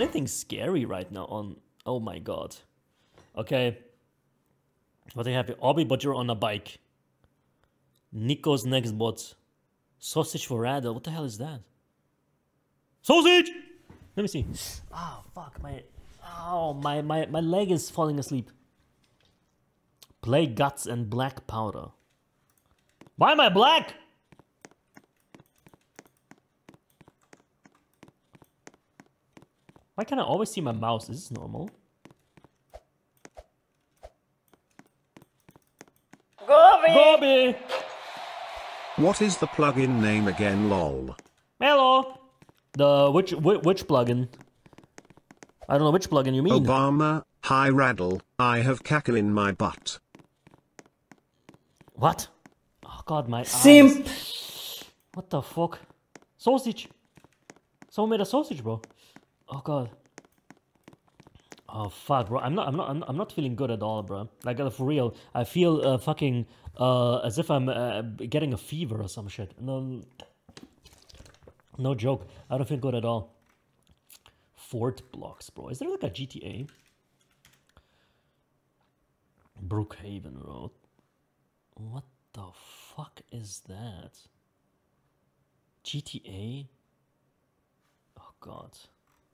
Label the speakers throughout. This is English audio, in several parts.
Speaker 1: anything scary right now on... Oh my god. Okay. What do you have? Obi, but you're on a bike. Nico's next bot. Sausage for Radal. What the hell is that? Sausage! Let me see. Oh, fuck. My... Oh, my, my, my leg is falling asleep. Play guts and black powder. Why am I black? Why can't I always see my mouse? Is this normal?
Speaker 2: Gobi!
Speaker 1: Bobby!
Speaker 3: What is the plugin name again lol?
Speaker 1: Hello! The which which, which plugin? I don't know which plugin you mean.
Speaker 3: Obama, hi Radal, I have cackle in my butt.
Speaker 1: What? Oh god, my
Speaker 2: Simp!
Speaker 1: eyes. What the fuck? Sausage! Someone made a sausage, bro. Oh god. Oh fuck, bro. I'm not. I'm not. I'm, not feeling good at all, bro. Like uh, for real. I feel uh, fucking uh, as if I'm uh, getting a fever or some shit. No. No joke. I don't feel good at all. Fort blocks, bro. Is there like a GTA? Brookhaven Road. What the fuck is that? GTA? Oh god.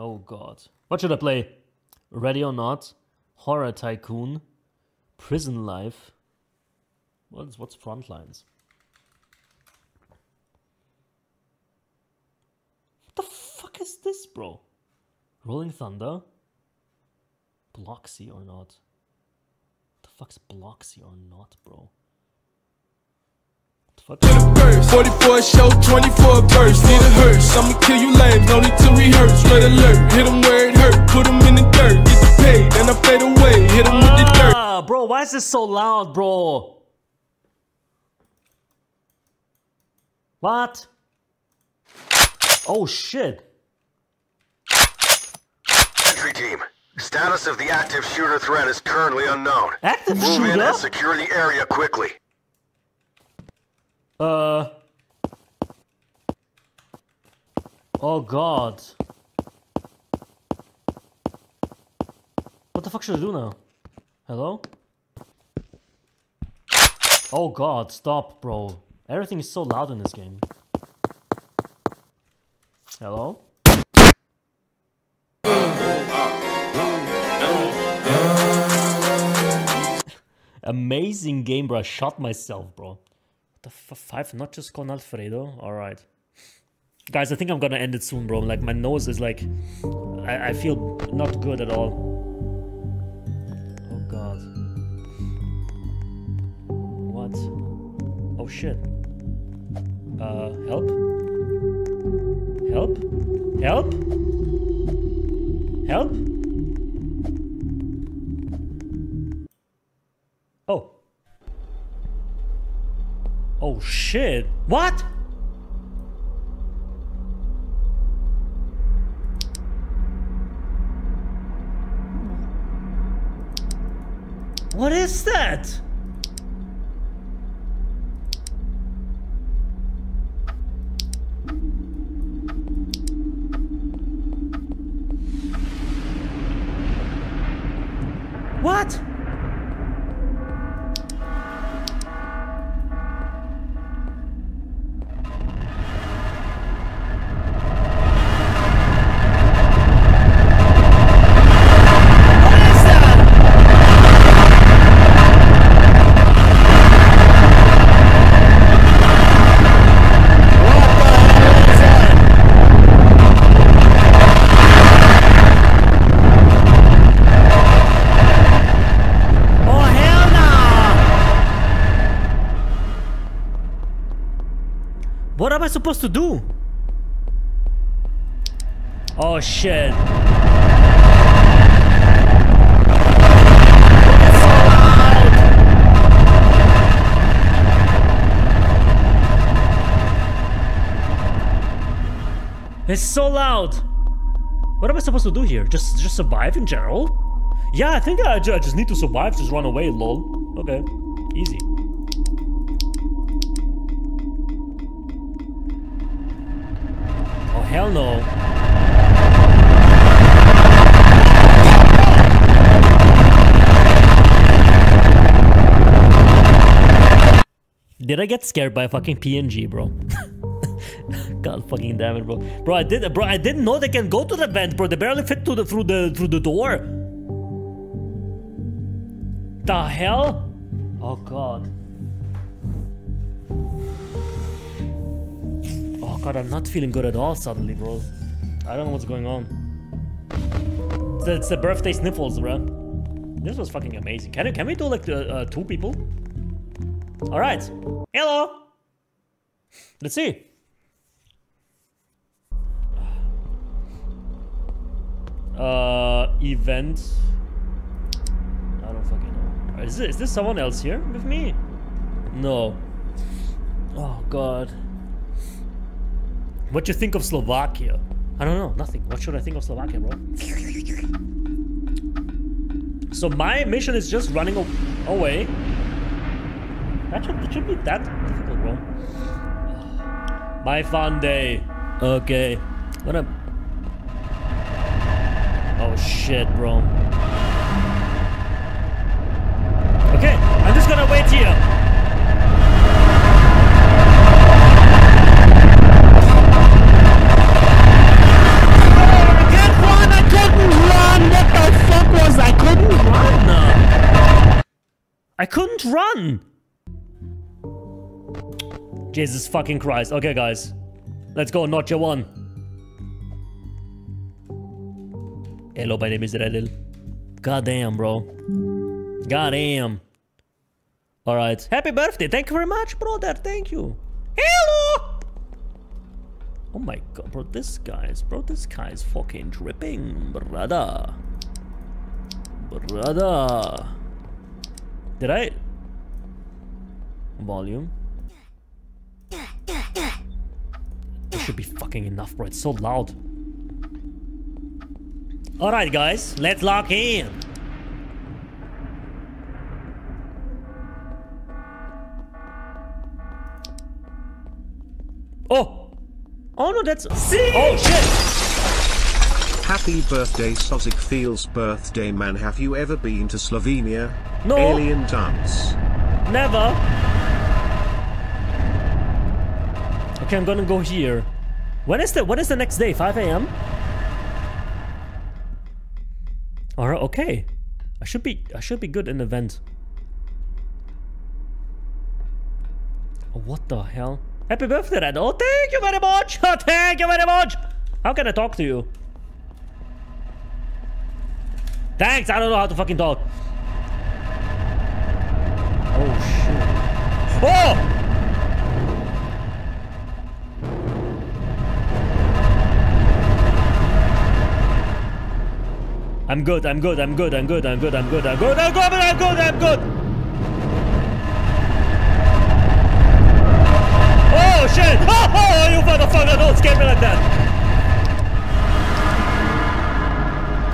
Speaker 1: Oh god. What should I play? Ready or Not? Horror Tycoon? Prison Life? What's what's Frontlines? What the fuck is this, bro? Rolling Thunder? Bloxy or not? What the fuck's Bloxy or not, bro? What the fuck?
Speaker 4: 44 show, 24 burst. Need a hearse. I'ma kill you lame, no need to rehearse. Red alert, hit 'em where it hurt. Put 'em in the dirt, get the pay, then I fade away. Hit 'em with the dirt.
Speaker 1: Ah, bro, why is this so loud, bro? What? Oh shit.
Speaker 5: Entry team. Status of the active shooter threat is currently unknown.
Speaker 1: Active
Speaker 5: Move in
Speaker 1: shooter?
Speaker 5: and secure the area quickly.
Speaker 1: Uh. Oh god. What the fuck should I do now? Hello? Oh god, stop, bro. Everything is so loud in this game. Hello? Amazing game, bro. I shot myself, bro. The f- five? Not just con Alfredo? Alright. Guys, I think I'm gonna end it soon, bro. Like, my nose is like. I, I feel not good at all. Oh, God. What? Oh, shit. Uh, help? Help? Help? Help? Shit. What? Am I supposed to do? Oh shit. It's so loud. What am I supposed to do here? Just just survive in general? Yeah, I think I, I just need to survive, just run away, lol. Okay, easy. Oh, hell no. Did I get scared by fucking PNG, bro? God fucking damn it, bro. Bro, I did bro, I didn't know they can go to the vent, bro. They barely fit to the through the through the door. The hell? Oh god. God, I'm not feeling good at all suddenly, bro. I don't know what's going on. It's the, it's the birthday sniffles, bro. This was fucking amazing. Can, can we do like uh, uh, two people? All right. Hello. Let's see. Uh, event. I don't fucking know. Is this, is this someone else here with me? No. Oh god. What you think of Slovakia? I don't know. Nothing. What should I think of Slovakia, bro? So my mission is just running away. That should, it should be that difficult, bro. My fun day. Okay. What up? Oh shit, bro. Okay, I'm just gonna wait run! Jesus fucking Christ. Okay, guys. Let's go, Notch one. Hello, my name is Radal. Goddamn, bro. Goddamn. Alright. Happy birthday. Thank you very much, brother. Thank you. Hello! Oh my god, bro. This guy's, bro, this guy's fucking dripping, brother. Brother. Did I... Volume? This should be fucking enough, bro. It's so loud. Alright, guys. Let's lock in. Oh! Oh no, that's... Oh shit!
Speaker 3: Happy birthday Sozik Feels birthday man have you ever been to Slovenia?
Speaker 1: No.
Speaker 3: Alien dance.
Speaker 1: Never! Okay, I'm gonna go here. When is the when is the next day? 5 a.m. Alright, okay. I should be I should be good in the vent. Oh, what the hell? Happy birthday, Red. Oh, thank you very much! Oh, thank you very much! How can I talk to you? Thanks, I don't know how to fucking talk. Oh, shit. Oh! I'm good, I'm good, I'm good, I'm good, I'm good, I'm good, I'm good, I'm good, I'm good, I'm good! Oh shit! Oh, oh you motherfucker, don't scare me like that!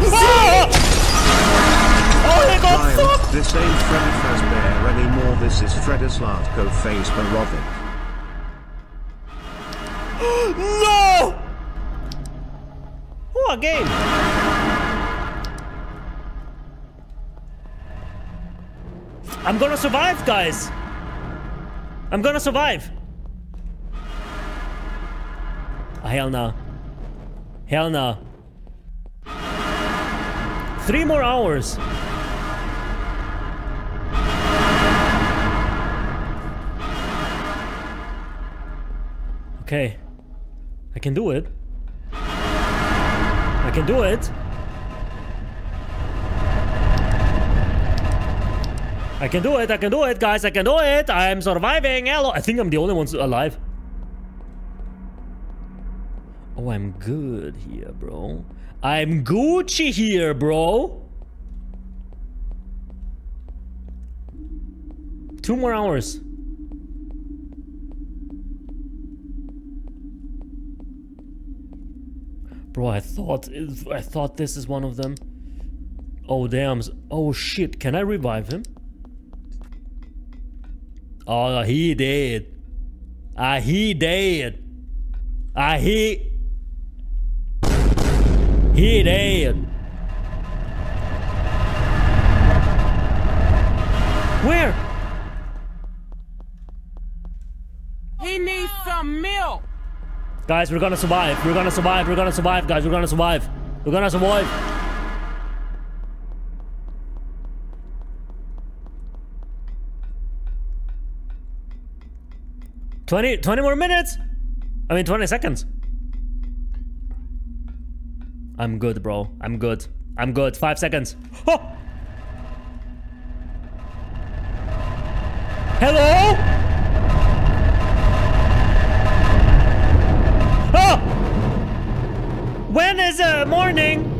Speaker 1: Oh! Oh my god, fuck!
Speaker 3: this ain't Freddy Fazbear anymore this is Freddy's Latko Face Barovic.
Speaker 1: No! What a game! I'm gonna survive, guys! I'm gonna survive! Oh, hell no. Hell no. Three more hours. Okay. I can do it. I can do it. I can do it, I can do it, guys, I can do it! I'm surviving! Hello! I think I'm the only one alive. Oh, I'm good here, bro. I'm Gucci here, bro! Two more hours. Bro, I thought I thought this is one of them. Oh damn! Oh shit! Can I revive him? Oh, he dead. Ah, he dead. Ah, he. He dead. Where?
Speaker 2: He needs some milk.
Speaker 1: Guys, we're gonna survive. We're gonna survive. We're gonna survive, guys. We're gonna survive. We're gonna survive. Twenty, 20 more minutes. I mean, 20 seconds. I'm good, bro. I'm good. I'm good. Five seconds. Oh! Hello? Oh! When is uh, morning?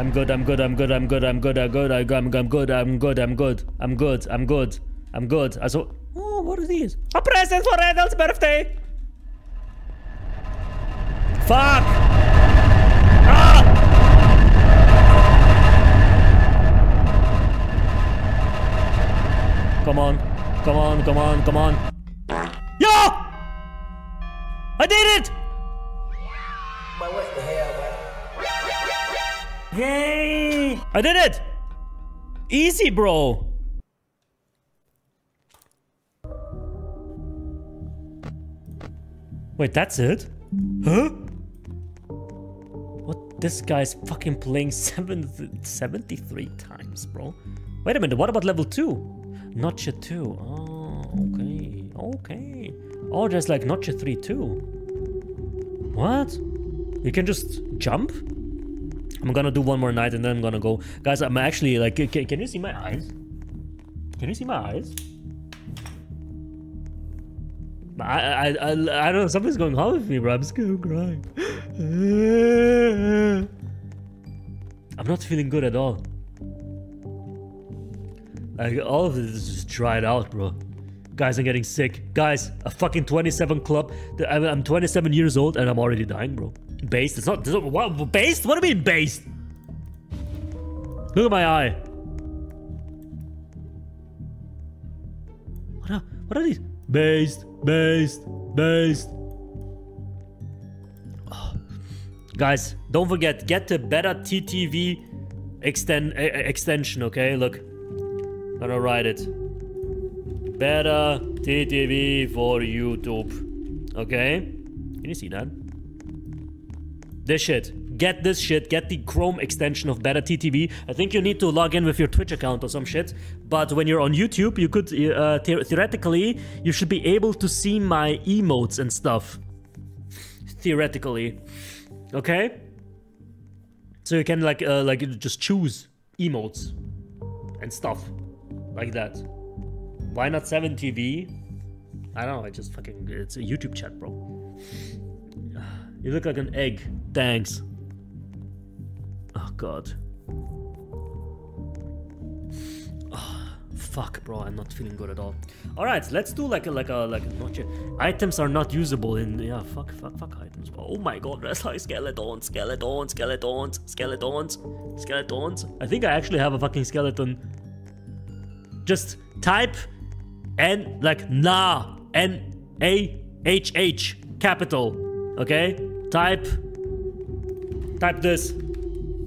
Speaker 1: I'm good, I'm good, I'm good, I'm good, I'm good, I'm good, I'm good, I'm good, I'm good, I'm good, I'm good, I'm good, I'm good. I saw. Oh, what are these? A present for Randall's birthday! Fuck! Ah! Come on, come on, come on, come on. Yay! I did it! Easy, bro. Wait, that's it? Huh? What? This guy's fucking playing seven, 73 times, bro. Wait a minute, what about level 2? Notch 2. Oh, okay. Okay. Oh, there's like Notch 3 too. What? You can just jump? I'm gonna do one more night and then I'm gonna go. Guys, I'm actually like, can, can you see my eyes? Can you see my eyes? I, I, I, I don't know, something's going on with me, bro. I'm scared crying. I'm not feeling good at all. Like, all of this is just dried out, bro. Guys, I'm getting sick. Guys, a fucking 27 club. I'm I'm 27 years old and I'm already dying, bro. Based? It's not, it's not what, based? What do you mean based? Look at my eye. What are, what are these? Based, based, based. Oh. Guys, don't forget, get the better TTV extend, extension, okay? Look, gonna write it. Better TTV for YouTube, okay? Can you see that? This shit. Get this shit. Get the Chrome extension of Better TTV. I think you need to log in with your Twitch account or some shit. But when you're on YouTube, you could uh, the theoretically you should be able to see my emotes and stuff. Theoretically, okay. So you can like uh, like just choose emotes and stuff like that. Why not 7TV? I don't know. I just fucking it's a YouTube chat, bro. You look like an egg. Thanks. Oh god. Oh, fuck, bro. I'm not feeling good at all. All right, let's do like a like a like a not yet. Items are not usable in yeah. Fuck fuck fuck items. bro. Oh my god, there's like skeletons, skeletons, skeletons, skeletons, skeletons. I think I actually have a fucking skeleton. Just type N like nah N A H H capital. Okay? Type. Type this.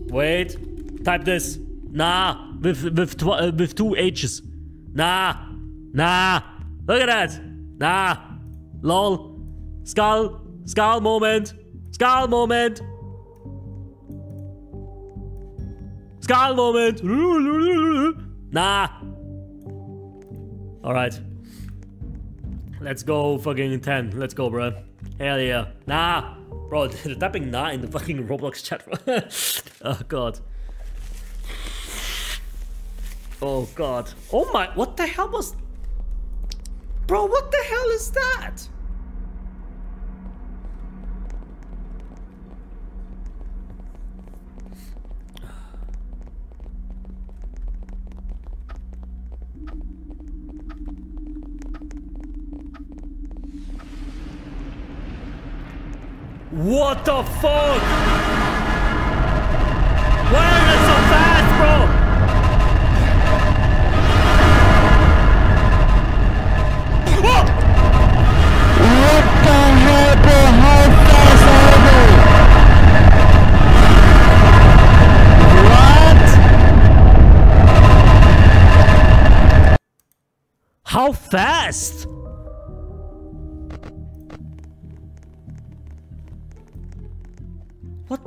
Speaker 1: Wait. Type this. Nah. With with uh, with two H's. Nah. Nah. Look at that. Nah. Lol. Skull. Skull moment. Skull moment. Skull moment. Nah. All right. Let's go fucking 10. Let's go, bro. Hell yeah. Nah. Bro, they're tapping nah in the fucking Roblox chat. oh, God. Oh, God. Oh, my. What the hell was... Bro, what the hell is that? What the fuck? Why is so fast, bro? What?
Speaker 6: What the hell. How fast are they? What?
Speaker 1: How fast?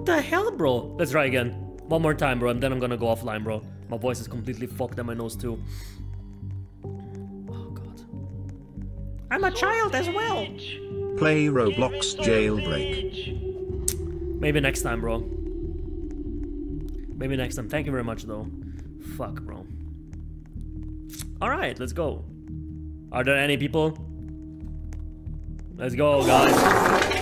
Speaker 1: What the hell, bro? Let's try again. One more time, bro, and then I'm gonna go offline, bro. My voice is completely fucked and my nose too. Oh, God. I'm a child as well.
Speaker 3: Play Roblox jailbreak.
Speaker 1: Maybe next time, bro. Maybe next time. Thank you very much, though. Fuck, bro. Alright, let's go. Are there any people? Let's go, guys.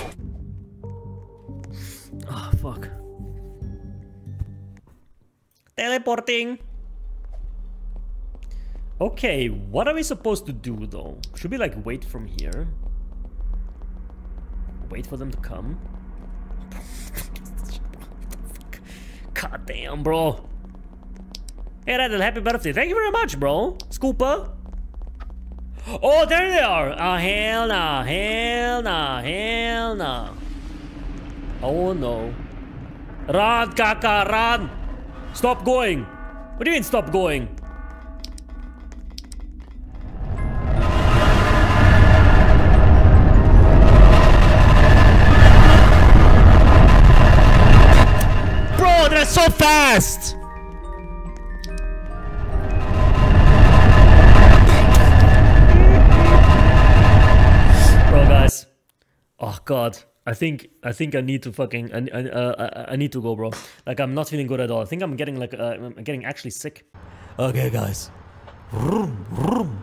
Speaker 1: Teleporting. Okay, what are we supposed to do, though? Should we, like, wait from here? Wait for them to come? God damn, bro. Hey, Randall, happy birthday. Thank you very much, bro. Scooper. Oh, there they are. Oh, hell nah. Hell nah. Hell nah. Oh, no. Run, Kaka, run. Stop going. What do you mean stop going? Bro, they're so fast! Bro, guys. Oh god. I think I think I need to fucking I, I, uh, I need to go, bro. Like I'm not feeling good at all. I think I'm getting like uh, I'm getting actually sick. Okay, guys. Vroom, vroom.